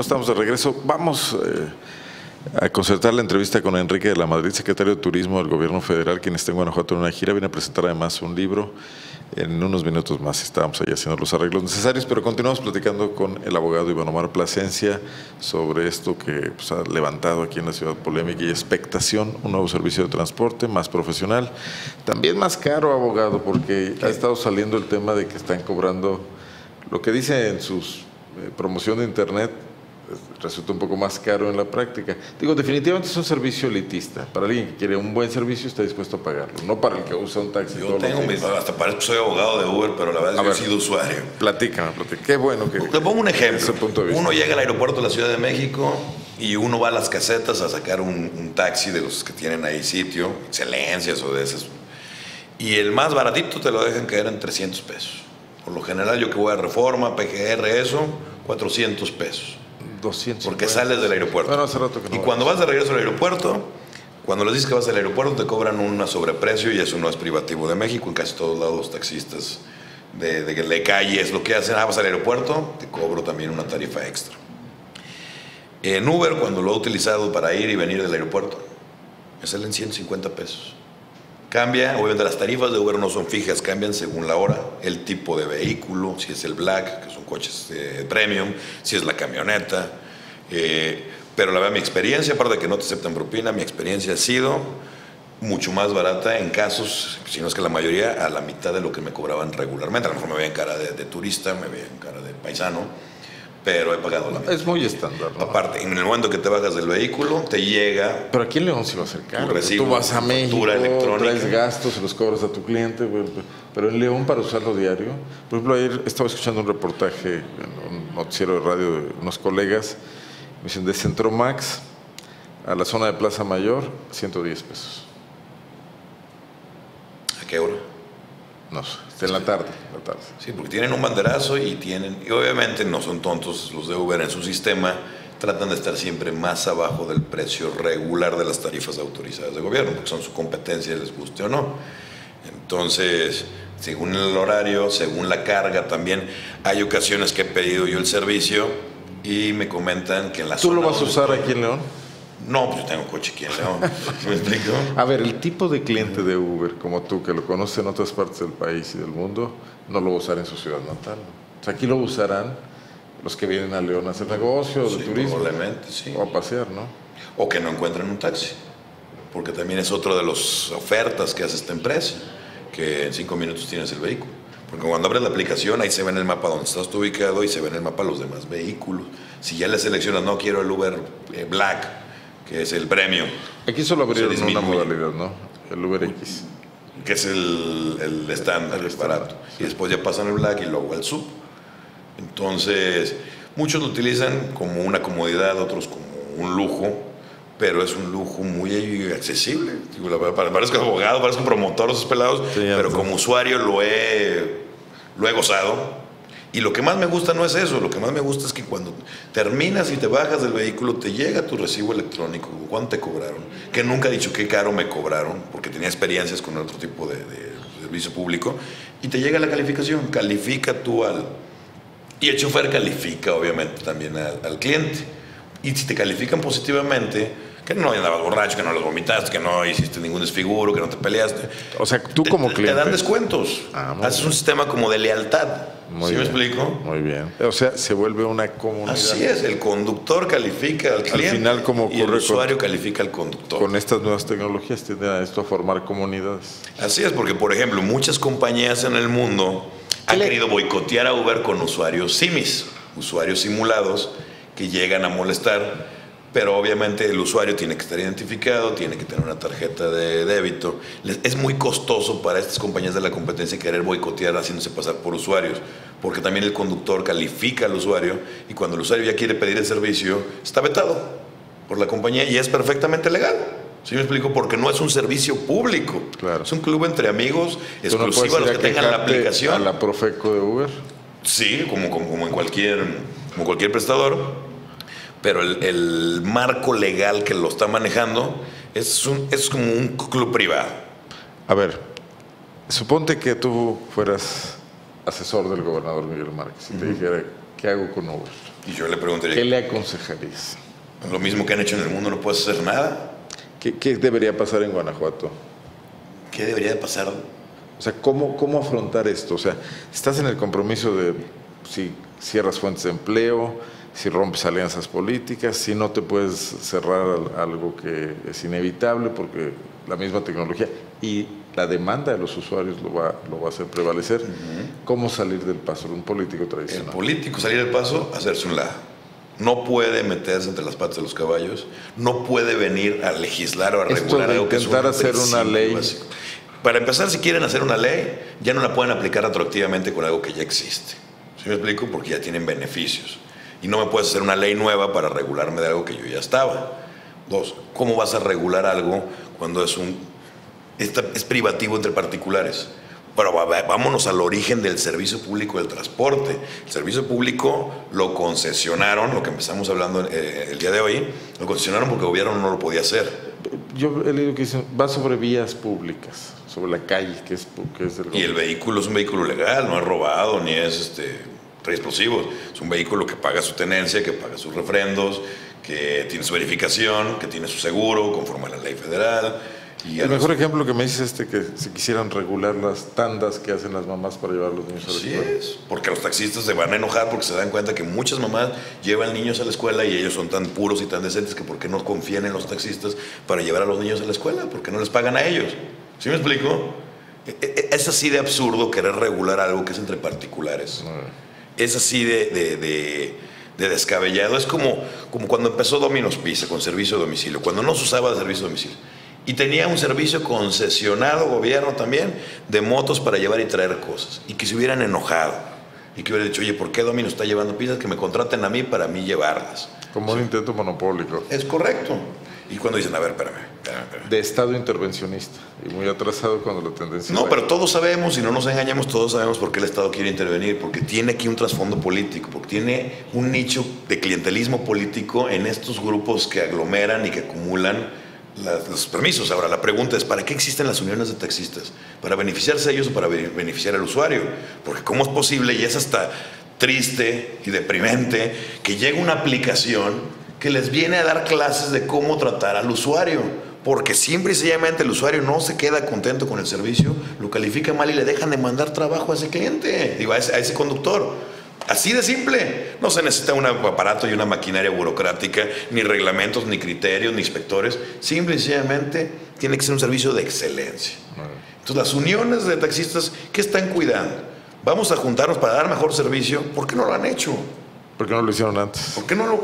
estamos de regreso. Vamos eh, a concertar la entrevista con Enrique de la Madrid, secretario de Turismo del Gobierno Federal, quien está en Guanajuato en una gira. Viene a presentar además un libro. En unos minutos más estábamos ahí haciendo los arreglos necesarios, pero continuamos platicando con el abogado Iván Omar Plasencia sobre esto que pues, ha levantado aquí en la ciudad polémica y expectación, un nuevo servicio de transporte más profesional, también más caro, abogado, porque ha estado saliendo el tema de que están cobrando lo que dice en sus eh, promoción de internet resulta un poco más caro en la práctica. Digo, definitivamente es un servicio elitista. Para alguien que quiere un buen servicio está dispuesto a pagarlo, no para el que usa un taxi. Yo tengo mis, hasta parece que soy abogado de Uber, pero la verdad es que he sido usuario. Platícame, platícame. Qué bueno que... Te pongo un ejemplo. Uno llega al aeropuerto de la Ciudad de México y uno va a las casetas a sacar un, un taxi de los que tienen ahí sitio, excelencias o de esas. Y el más baratito te lo dejan caer en 300 pesos. Por lo general yo que voy a Reforma, PGR, eso, 400 pesos. 200. Porque sales del aeropuerto. y cuando vas de regreso al aeropuerto, cuando les dices que vas al aeropuerto, te cobran un sobreprecio y eso no es privativo de México. En casi todos lados los taxistas de, de, de calle es lo que hacen. Ah, vas al aeropuerto, te cobro también una tarifa extra. En Uber, cuando lo he utilizado para ir y venir del aeropuerto, me salen 150 pesos. Cambia, obviamente las tarifas de Uber no son fijas, cambian según la hora, el tipo de vehículo, si es el black, que son coches eh, premium, si es la camioneta. Eh, pero la verdad, mi experiencia, aparte de que no te aceptan propina, mi experiencia ha sido mucho más barata en casos, si no es que la mayoría, a la mitad de lo que me cobraban regularmente. A lo mejor me veía en cara de, de turista, me veía en cara de paisano pero he pagado la mitad. Es muy estándar. ¿no? Aparte, en el momento que te bajas del vehículo, te llega. Pero aquí en León sí va a ser caro. Tú vas a México, traes gastos, los cobras a tu cliente. Pero en León, para usarlo diario. Por ejemplo, ayer estaba escuchando un reportaje en un noticiero de radio de unos colegas. Me dicen, de Centro Max a la zona de Plaza Mayor, 110 pesos. ¿A qué hora? No sé, en la tarde, la tarde. Sí, porque tienen un banderazo y tienen, y obviamente no son tontos los de Uber en su sistema, tratan de estar siempre más abajo del precio regular de las tarifas autorizadas de gobierno, porque son su competencia, les guste o no. Entonces, según el horario, según la carga también, hay ocasiones que he pedido yo el servicio y me comentan que en la ¿Tú lo vas a usar aquí en León? No, pues yo tengo coche aquí en León. ¿Me explico? A ver, el tipo de cliente de Uber, como tú, que lo conoce en otras partes del país y del mundo, no lo va a usar en su ciudad natal. O sea, aquí lo usarán los que vienen a León a hacer negocio, de turismo. Probablemente, sí. O a pasear, ¿no? O que no encuentren un taxi. Porque también es otra de las ofertas que hace esta empresa, que en cinco minutos tienes el vehículo. Porque cuando abres la aplicación, ahí se ve en el mapa donde estás tú ubicado y se ve en el mapa los demás vehículos. Si ya le seleccionas, no quiero el Uber eh, Black, que es el premio. Aquí solo abrieron una modalidad, ¿no? El Uber X. Que es el, el estándar, el barato. Y después ya pasan el Black y luego el Sub. Entonces, muchos lo utilizan como una comodidad, otros como un lujo, pero es un lujo muy accesible. Parezco abogado, parezco promotor, esos pelados, pero como usuario lo he, lo he gozado y lo que más me gusta no es eso, lo que más me gusta es que cuando terminas y te bajas del vehículo, te llega tu recibo electrónico, cuánto te cobraron, que nunca he dicho qué caro me cobraron, porque tenía experiencias con otro tipo de, servicio público, y te llega la calificación, califica tú al... Y el chofer califica obviamente también al, al cliente. Y si te califican positivamente, que no andabas borracho, que no los vomitaste, que no hiciste ningún desfiguro, que no te peleaste. O sea, tú como te, cliente. Te dan descuentos. Ah, Haces un sistema como de lealtad. Muy ¿Sí me explico? Muy bien. O sea, se vuelve una comunidad. Así es, el conductor califica al cliente. Al final, como ocurre y el usuario califica al conductor. Con estas nuevas tecnologías tiende a esto a formar comunidades. Así es, porque por ejemplo, muchas compañías en el mundo han querido boicotear a Uber con usuarios simis, usuarios simulados que llegan a molestar pero obviamente el usuario tiene que estar identificado, tiene que tener una tarjeta de débito. Es muy costoso para estas compañías de la competencia querer boicotear haciéndose pasar por usuarios, porque también el conductor califica al usuario y cuando el usuario ya quiere pedir el servicio, está vetado por la compañía y es perfectamente legal. ¿Sí me explico? Porque no es un servicio público. Claro. Es un club entre amigos, exclusivo a los que tengan la aplicación. ¿A la Profeco de Uber? Sí, como, como, como en cualquier, como cualquier prestador pero el, marco legal que lo está manejando es, un, es como un club privado. A ver, suponte que tú fueras asesor del gobernador Miguel Márquez y te dijera, ¿qué hago con Uber? Y yo le preguntaría, ¿Qué le aconsejarías? lo mismo que han hecho en el mundo, no puedes hacer nada. ¿Qué, qué debería pasar en Guanajuato? ¿Qué debería de pasar? O sea, ¿cómo, ¿cómo afrontar esto? O sea, estás en el compromiso de si cierras fuentes de empleo, si rompes alianzas políticas, si no te puedes cerrar al- algo que es inevitable porque la misma tecnología y la demanda de los usuarios lo va, lo va a hacer prevalecer. ¿Cómo salir del paso de un político El tradicional? político salir del paso, hacerse un lado. No puede meterse entre las patas de los caballos, no puede venir a legislar o a regular algo que es un hacer una principio ley. básico. Para empezar, si quieren hacer una ley, ya no la pueden aplicar retroactivamente con algo que ya existe. ¿Sí me explico? Porque ya tienen beneficios. Y no me puedes hacer una ley nueva para regularme de algo que yo ya estaba. Dos, ¿cómo vas a regular algo cuando es un esta- es privativo entre particulares. Pero vámonos al origen del servicio público del transporte. El servicio público lo concesionaron, lo que empezamos hablando eh, el día de hoy, lo concesionaron porque el gobierno no lo podía hacer. Yo he leído que dicen, va sobre vías públicas, sobre la calle, que es, que es del Y el vehículo es un vehículo legal, no es robado ni es este, trae explosivos. Es un vehículo que paga su tenencia, que paga sus refrendos, que tiene su verificación, que tiene su seguro conforme a la ley federal. Y El los- mejor ejemplo que me dices es este que si quisieran regular las tandas que hacen las mamás para llevar a los niños a la escuela. es, porque los taxistas se van a enojar porque se dan cuenta que muchas mamás llevan niños a la escuela y ellos son tan puros y tan decentes que por qué no confían en los taxistas para llevar a los niños a la escuela, porque no les pagan a ellos. ¿Sí me explico? E- e- Es así de absurdo querer regular algo que es entre particulares. Es así de, de- de- de descabellado. Es como, como cuando empezó Domino's Pizza con servicio a domicilio, cuando no se usaba de servicio a domicilio. Y tenía un servicio concesionado, gobierno también, de motos para llevar y traer cosas. Y que se hubieran enojado. Y que hubieran dicho, oye, ¿por qué Domino's está llevando pizzas? Que me contraten a mí para mí llevarlas. Como un intento monopólico. Es correcto. Y cuando dicen, a ver, espérame, espérame, espérame. De Estado intervencionista. Y muy atrasado cuando la tendencia... No, pero todos sabemos, y no nos engañemos, todos sabemos por qué el Estado quiere intervenir, porque tiene aquí un trasfondo político, porque tiene un nicho de clientelismo político en estos grupos que aglomeran y que acumulan las- los permisos. Ahora, la pregunta es, ¿para qué existen las uniones de taxistas? ¿Para beneficiarse ellos o para be- beneficiar al usuario? Porque ¿cómo es posible, y es hasta triste y deprimente, que llegue una aplicación que les viene a dar clases de cómo tratar al usuario? Porque simple y sencillamente el usuario no se queda contento con el servicio, lo califica mal y le dejan de mandar trabajo a ese cliente, digo, a ese, a ese conductor. Así de simple. No se necesita un aparato y una maquinaria burocrática, ni reglamentos, ni criterios, ni inspectores. Simple y sencillamente tiene que ser un servicio de excelencia. Entonces, las uniones de taxistas, ¿qué están cuidando? Vamos a juntarnos para dar mejor servicio. ¿Por qué no lo han hecho? ¿Por qué no lo hicieron antes? ¿Por qué no lo,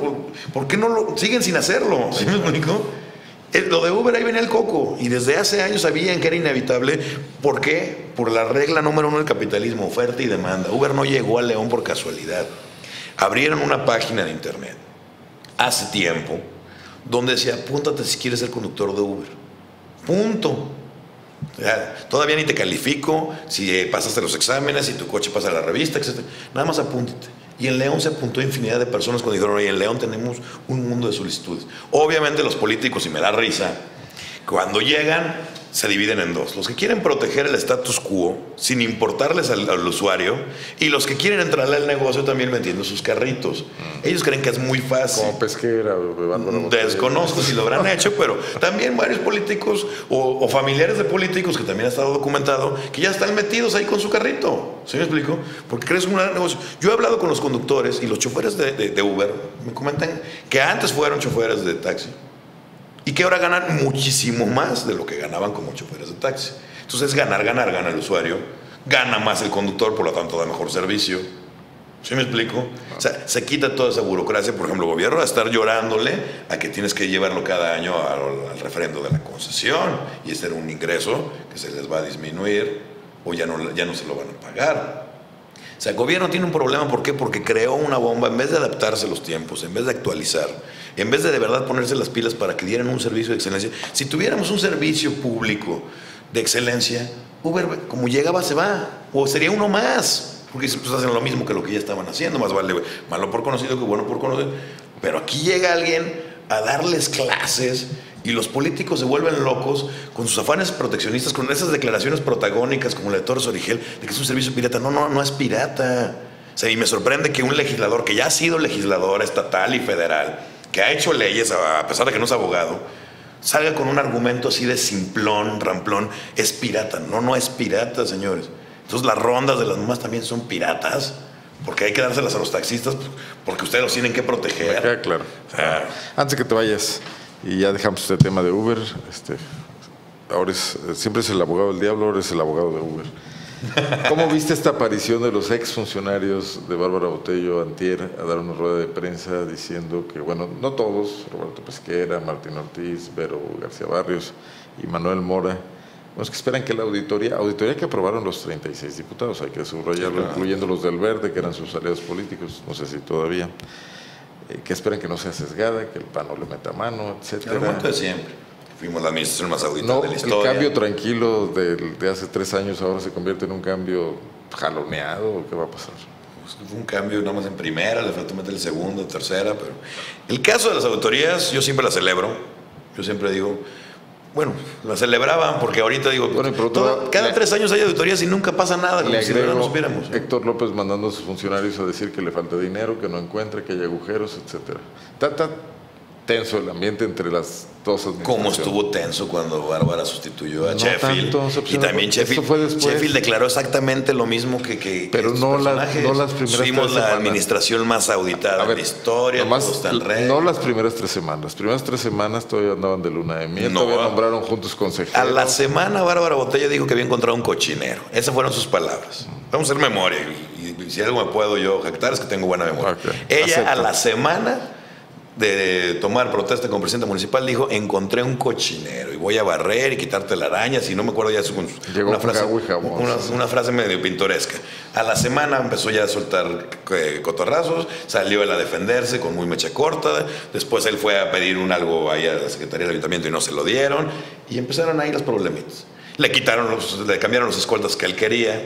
por qué no lo siguen sin hacerlo? ¿Sí me Lo de Uber ahí venía el coco y desde hace años sabían que era inevitable. ¿Por qué? Por la regla número uno del capitalismo, oferta y demanda. Uber no llegó a León por casualidad. Abrieron una página de internet hace tiempo donde decía, apúntate si quieres ser conductor de Uber. Punto. Todavía ni te califico, si pasaste los exámenes, si tu coche pasa la revista, etc. Nada más apúntate. Y en León se apuntó infinidad de personas cuando dijeron, oye, en León tenemos un mundo de solicitudes. Obviamente los políticos, y me da risa, cuando llegan se dividen en dos. Los que quieren proteger el status quo sin importarles al, al usuario y los que quieren entrarle al negocio también vendiendo sus carritos. Ellos creen que es muy fácil. Como pesquera. Desconozco si lo habrán hecho, pero también varios políticos o, o familiares de políticos que también ha estado documentado que ya están metidos ahí con su carrito. ¿Sí me explico? Porque crees un gran negocio. Yo he hablado con los conductores y los choferes de, de- de Uber me comentan que antes fueron choferes de taxi y que ahora ganan muchísimo más de lo que ganaban como choferes de taxi. Entonces es ganar, ganar, gana el usuario, gana más el conductor, por lo tanto da mejor servicio. ¿Sí me explico? O sea, se quita toda esa burocracia, por ejemplo, el gobierno va a estar llorándole a que tienes que llevarlo cada año al, al refrendo de la concesión y este era un ingreso que se les va a disminuir o ya no, ya no se lo van a pagar. O sea, el gobierno tiene un problema, ¿por qué? Porque creó una bomba, en vez de adaptarse a los tiempos, en vez de actualizar, en vez de de verdad ponerse las pilas para que dieran un servicio de excelencia. Si tuviéramos un servicio público de excelencia, Uber, como llegaba, se va, o sería uno más, porque pues, hacen lo mismo que lo que ya estaban haciendo, más vale malo por conocido que bueno por conocer. Pero aquí llega alguien a darles clases y los políticos se vuelven locos con sus afanes proteccionistas, con esas declaraciones protagónicas como la de Torres Origel, de que es un servicio pirata. No, no, no es pirata. sea, y me sorprende que un legislador que ya ha sido legislador estatal y federal, que ha hecho leyes a pesar de que no es abogado, salga con un argumento así de simplón, ramplón, es pirata. No, no es pirata, señores. Entonces las rondas de las mamás también son piratas, porque hay que dárselas a los taxistas, porque ustedes los tienen que proteger. claro. Antes de que te vayas, y ya dejamos este tema de Uber, este, ahora es, siempre es el abogado del diablo, ahora es el abogado de Uber. ¿Cómo viste esta aparición de los exfuncionarios de Bárbara Botello Antier a dar una rueda de prensa diciendo que, bueno, no todos, Roberto Pesquera, Martín Ortiz, Vero García Barrios y Manuel Mora, los que esperan que la auditoría, auditoría que aprobaron los 36 diputados, hay que subrayarlo, incluyendo los del Verde, que eran sus aliados políticos, no sé si todavía, eh, que esperan que no sea sesgada, que el PAN no le meta mano, etcétera. De siempre fuimos la administración más auditada de la historia. El cambio tranquilo de, de, hace tres años ahora se convierte en un cambio jaloneado, ¿qué va a pasar? Pues fue un cambio nada más en primera, le faltó meter el segundo, tercera, pero el caso de las autorías yo siempre la celebro, yo siempre digo, bueno, la celebraban porque ahorita digo, cada tres años hay auditorías y nunca pasa nada, como si no supiéramos. Héctor López mandando a sus funcionarios a decir que le falta dinero, que no encuentra, que hay agujeros, etcétera tenso el ambiente entre las Cómo estuvo tenso cuando Bárbara sustituyó a Sheffield. y también Sheffield, declaró exactamente lo mismo que, que Pero no, no, las primeras Fuimos la administración más auditada de la historia. no las primeras tres semanas. Las primeras tres semanas todavía andaban de luna de miel. No, todavía nombraron juntos consejeros. A la semana Bárbara Botella dijo que había encontrado un cochinero. Esas fueron sus palabras. Vamos a hacer memoria. Y, si algo me puedo yo jactar es que tengo buena memoria. Ella a la semana de tomar protesta con presidente municipal dijo, encontré un cochinero y voy a barrer y quitarte la araña, si no me acuerdo ya su, una, frase, una, frase medio pintoresca. A la semana empezó ya a soltar eh, cotorrazos, salió él a defenderse con muy mecha corta, después él fue a pedir un algo ahí a la Secretaría del Ayuntamiento y no se lo dieron, y empezaron ahí los problemitas. Le quitaron los, le cambiaron los escoltas que él quería,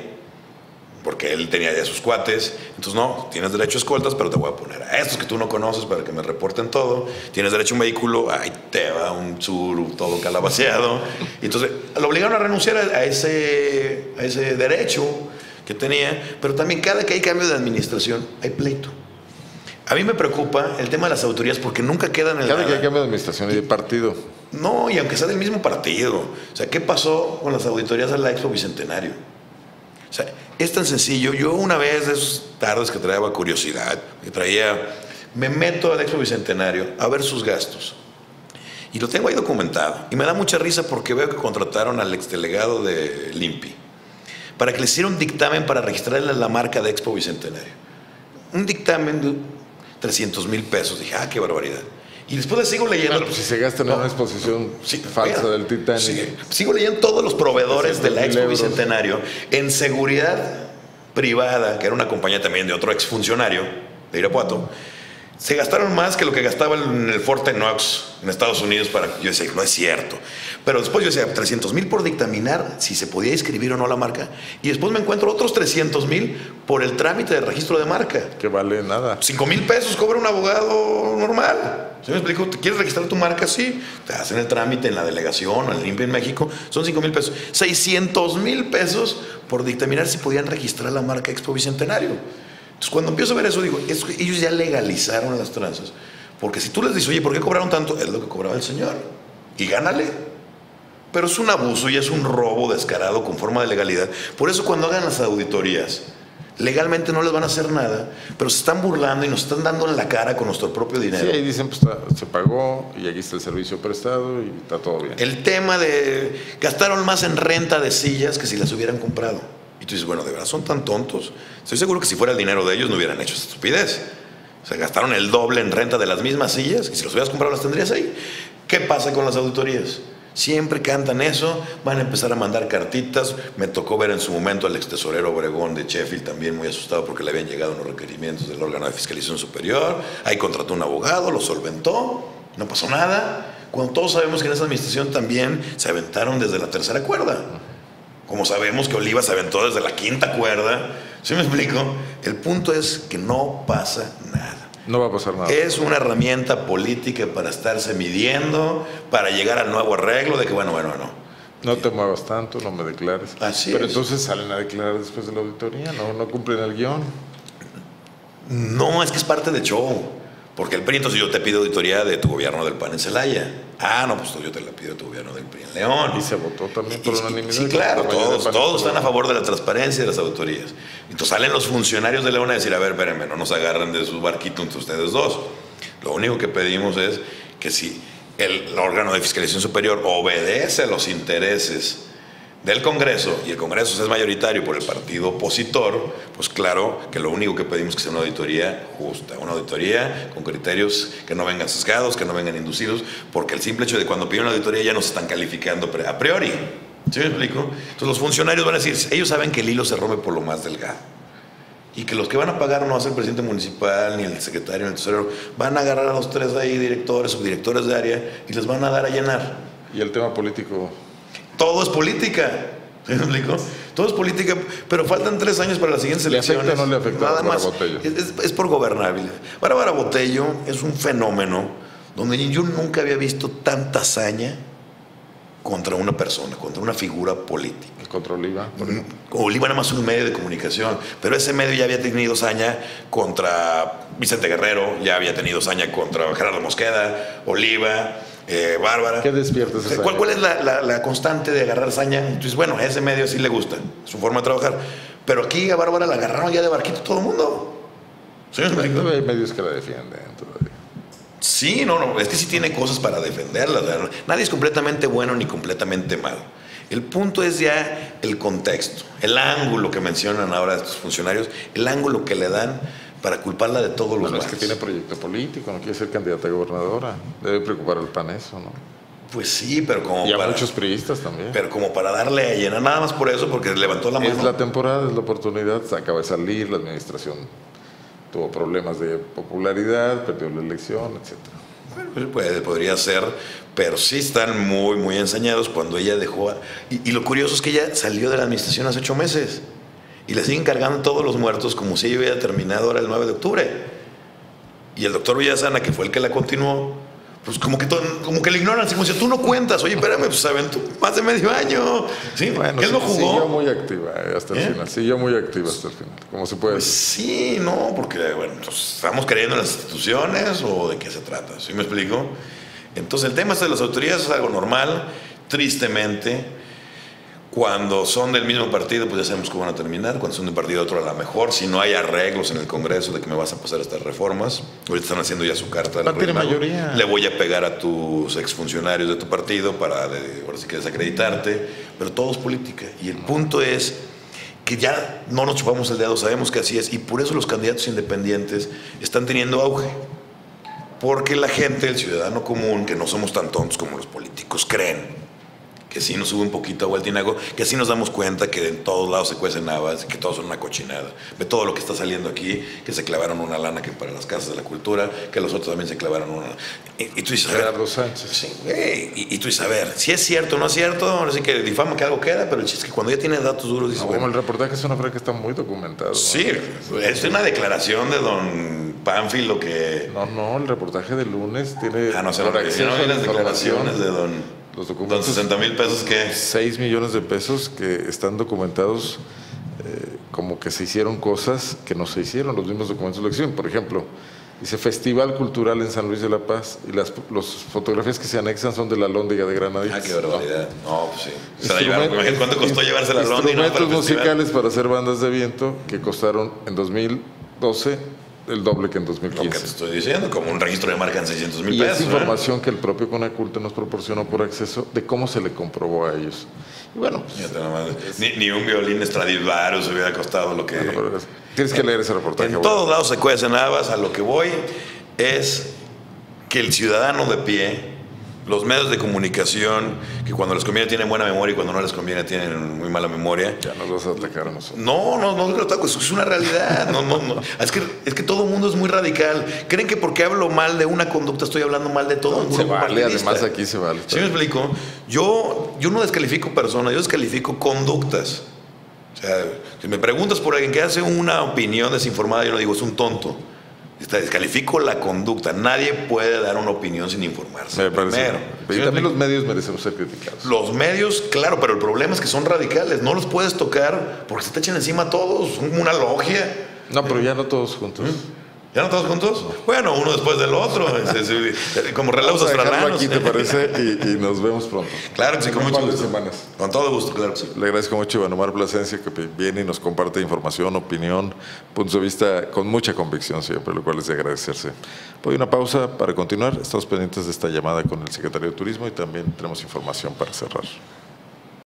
porque él tenía ya sus cuates. Entonces, no, tienes derecho a escoltas, pero te voy a poner a estos que tú no conoces para que me reporten todo. Tienes derecho a un vehículo, ahí te va un sur todo calabaceado. Entonces, lo obligaron a renunciar a ese, a ese derecho que tenía, pero también cada que hay cambio de administración, hay pleito. A mí me preocupa el tema de las autoridades porque nunca quedan en Cada que hay cambio de administración y de partido. No, y aunque sea del mismo partido. O sea, ¿qué pasó con las auditorías de la Expo Bicentenario? O sea, es tan sencillo. Yo una vez de esas tardes que traía curiosidad, que traía, me meto al Expo Bicentenario a ver sus gastos. Y lo tengo ahí documentado. Y me da mucha risa porque veo que contrataron al exdelegado de Limpi para que le hiciera un dictamen para registrarle la marca de Expo Bicentenario. Un dictamen de 300 mil pesos. Dije, ah, qué barbaridad. Y después le sigo leyendo. Claro, pues si se gasta en una exposición falsa del Titanic. sigo leyendo todos los proveedores de la Expo Bicentenario en seguridad privada, que era una compañía también de otro exfuncionario de Irapuato se gastaron más que lo que gastaba en el Forte Knox en Estados Unidos para yo decía, no es cierto. Pero después yo decía, 300 mil por dictaminar si se podía inscribir o no la marca. Y después me encuentro otros 300 mil por el trámite de registro de marca. Que vale nada. 5 mil pesos cobra un abogado normal. ¿Se me explico? ¿Te quieres registrar tu marca? Sí. Te hacen el trámite en la delegación, en el INPE en México. Son 5 mil pesos. 600 mil pesos por dictaminar si podían registrar la marca Expo Bicentenario. Entonces, cuando empiezo a ver eso, digo, ellos ya legalizaron las tranzas. Porque si tú les dices, oye, ¿por qué cobraron tanto? Es lo que cobraba el señor. Y gánale. Pero es un abuso y es un robo descarado con forma de legalidad. Por eso cuando hagan las auditorías, legalmente no les van a hacer nada, pero se están burlando y nos están dando en la cara con nuestro propio dinero. Sí, ahí dicen, pues se pagó y aquí está el servicio prestado y está todo bien. El tema de gastaron más en renta de sillas que si las hubieran comprado. Y tú dices, bueno, de verdad son tan tontos. Estoy seguro que si fuera el dinero de ellos no hubieran hecho esa estupidez. Se gastaron el doble en renta de las mismas sillas y si los hubieras comprado las tendrías ahí. ¿Qué pasa con las auditorías? Siempre cantan eso, van a empezar a mandar cartitas. Me tocó ver en su momento al ex tesorero Obregón de Sheffield también muy asustado porque le habían llegado unos requerimientos del órgano de fiscalización superior. Ahí contrató un abogado, lo solventó, no pasó nada. Cuando todos sabemos que en esa administración también se aventaron desde la tercera cuerda. Como sabemos que Oliva se aventó desde la quinta cuerda. ¿Sí me explico? El punto es que no pasa nada. No va a pasar nada. Es una herramienta política para estarse midiendo, para llegar al nuevo arreglo de que, bueno, bueno, no. No te muevas tanto, no me declares. Así Pero entonces salen a declarar después de la auditoría, no, no cumplen el guion. No, es que es parte del show. Porque el PRI, entonces yo te pido auditoría de tu gobierno del PAN en Celaya. Ah, no, pues yo te la pido de tu gobierno del PRI en León. Y se votó también por Y- unanimidad. Sí, claro, todos, todos están a favor de la transparencia de las autorías. Entonces salen los funcionarios de León a decir, a ver, espérenme, no nos agarren de su barquito entre ustedes dos. Lo único que pedimos es que si el órgano de fiscalización superior obedece a los intereses del Congreso y el Congreso es mayoritario por el partido opositor, pues claro que lo único que pedimos es que sea una auditoría justa, una auditoría con criterios que no vengan sesgados, que no vengan inducidos, porque el simple hecho de cuando piden una auditoría ya nos están calificando a priori. ¿Sí me explico? Entonces los funcionarios van a decir, ellos saben que el hilo se rompe por lo más delgado. Y que los que van a pagar no va a ser el presidente municipal, ni el secretario, ni el tesorero. Van a agarrar a los tres ahí, directores, subdirectores de área, y les van a dar a llenar. Y el tema político. Todo es política. ¿Sí me explico? Todo es política, pero faltan tres años para las siguientes ¿Le afecta elecciones. o no le afecta Nada más. Botello? Es, es- por gobernabilidad. Bárbara Botello es un fenómeno donde yo nunca había visto tanta hazaña contra una persona, contra una figura política. El control IVA. por ejemplo. Oliva nada más un medio de comunicación, pero ese medio ya había tenido saña contra Vicente Guerrero, ya había tenido saña contra Gerardo Mosqueda, Oliva, eh, Bárbara. ¿Qué despierta esa ¿Cuál, cuál es la, la- la constante de agarrar saña? Entonces, bueno, a ese medio sí le gusta, su forma de trabajar. Pero aquí a Bárbara la agarraron ya de barquito todo el mundo. ¿Sí hay medios que la defienden. todavía. Sí, no, no, es que sí tiene cosas para defenderla. Nadie es completamente bueno ni completamente malo. El punto es ya el contexto, el ángulo que mencionan ahora estos funcionarios, el ángulo que le dan para culparla de todos los Bueno, es que males. tiene proyecto político, no quiere ser candidata a gobernadora. Debe preocupar al PAN eso, ¿no? Pues sí, pero como Y a para, muchos priistas también. pero como para darle a llenar, nada más por eso, porque levantó la mano. Es la temporada, es la oportunidad. se Acaba de salir, la administración tuvo problemas de popularidad, perdió la elección, etcétera. Bueno, puede- podría ser, pero sí están muy, muy ensañados cuando ella dejó. a- y, y lo curioso es que ella salió de la administración hace ocho meses y le siguen cargando todos los muertos como si ella hubiera terminado ahora el 9 de octubre. Y el doctor Villasana, que fue el que la continuó, pues como que, todo- como que le ignoran, como si tú no cuentas, oye, espérame, pues aventó más de medio año. Sí, Bueno, él no sí, jugó. siguió muy activa eh, hasta el ¿Eh? final. Siguió muy activa hasta el final. Como se puede Pues decir. sí, no, porque bueno, pues, estamos creyendo en las instituciones o de qué se trata, ¿sí me explico? Entonces el tema de las autoridades es algo normal, tristemente. Cuando son del mismo partido, pues ya sabemos cómo van a terminar. Cuando son de un partido a otro, a lo mejor, si no hay arreglos en el Congreso de que me vas a pasar estas reformas, ahorita están haciendo ya su carta. Rey Mago. mayoría. Le voy a pegar a tus exfuncionarios de tu partido para, de- ahora sí que desacreditarte, pero todo es política. Y el punto es que ya no nos chupamos el dedo, sabemos que así es, y por eso los candidatos independientes están teniendo auge. Porque la gente, el ciudadano común, que no somos tan tontos como los políticos, creen que sí nos sube un poquito a Gualtinago, que sí nos damos cuenta que en todos lados se cuecen habas, que todos son una cochinada. Ve todo lo que está saliendo aquí, que se clavaron una lana que para las casas de la cultura, que los otros también se clavaron una. Y, y tú dices, Gerardo Sánchez. Sí, güey. Y, y tú dices, a ver, si es cierto o no es cierto, ahora sí que difama que algo queda, pero el chiste es que cuando ya tiene datos duros, dices, No, bueno, como el reportaje es una frase que está muy documentado. ¿no? sí, es una declaración de don Pánfilo lo que... No, no, el reportaje del lunes tiene. Ah, no sé, por no, las declaraciones de don... Los Don documentos. 60 mil pesos que... 6 millones de pesos que están documentados eh, como que se hicieron cosas que no se hicieron, los mismos documentos de elección. Por ejemplo, dice Festival Cultural en San Luis de la Paz y las los fotografías que se anexan son de la Lóndiga de Granaditas. Ah, qué barbaridad. No, pues sí. Se la Instrumen- llevaron, imagínate ¿Cuánto costó llevarse la Londres? Instrumentos musicales para hacer bandas de viento que costaron en 2012 el doble que en Lo que te 2015. estoy diciendo, como un registro de marca en 600 mil Y pesos. es ¿eh? información que el propio Conaculta nos proporcionó por acceso de cómo se le comprobó a ellos. Y bueno, pues, Ni, ni un violín Stradivarius hubiera costado lo que... bueno, pero es- tienes que leer ese reportaje. En bueno. todos lados se cuecen habas. A lo que voy es que el ciudadano de pie, los medios de comunicación, que cuando les conviene tienen buena memoria y cuando no les conviene tienen muy mala memoria. Ya nos vas a atacar a nosotros. No, no, no, no, no, es una realidad. No, no, no. Es que, es que todo el mundo es muy radical. Creen que porque hablo mal de una conducta estoy hablando mal de todo un Se vale, partidista. además aquí se vale. ¿Sí me explico? Yo, yo no descalifico personas, yo descalifico conductas. O sea, si me preguntas por alguien que hace una opinión desinformada, yo no digo, es un tonto. Está- Descalifico la conducta. Nadie puede dar una opinión sin informarse. Me parece. primero. Y ¿Sí me también los medios merecemos ser criticados. Los medios, claro, pero el problema es que son radicales. No los puedes tocar porque se te echan encima a todos. Una logia. No, pero ya no todos juntos. ¿Ya no estamos juntos? Bueno, uno después del otro. es- es- como relausos Vamos a dejarlo serranos. aquí, ¿te parece? Y, y nos vemos pronto. Claro que sí, con mucho gusto. semanas. Con todo gusto, claro que sí. Le agradezco mucho a Iván Omar Plasencia que viene y nos comparte información, opinión, puntos de vista con mucha convicción siempre, lo cual es de agradecerse. Voy a una pausa para continuar. Estamos pendientes de esta llamada con el secretario de Turismo y también tenemos información para cerrar.